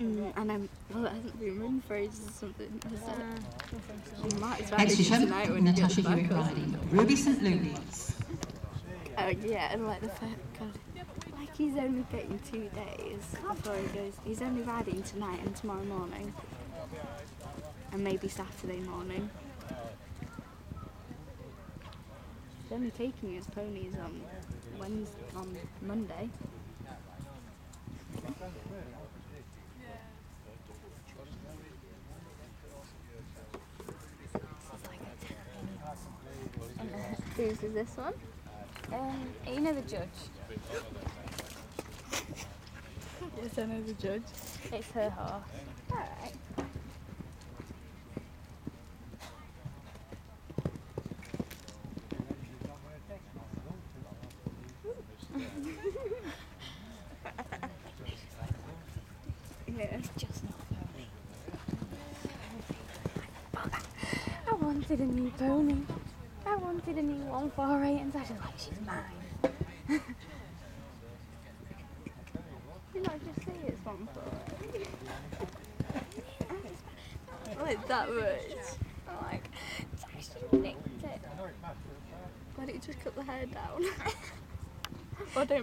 Mm, and I'm, well, it hasn't been run for ages or something, has it? You might as well Next do it show, tonight when Natasha Hewitt riding Ruby St. Louis. Oh yeah, and like the fact, God, like he's only getting two days before he goes. He's only riding tonight and tomorrow morning, and maybe Saturday morning. He's only taking his ponies on Wednesday, on Monday. Whose is this one? Um, you know the judge. Yes, I know the judge. It's her horse. Alright. yeah. Just not a pony. I wanted a new pony. I wanted a new 148 and I was like, she's mine. You not just say it's one for Like that much. I'm like, actually nicked it. Don't you just cut the hair down? I don't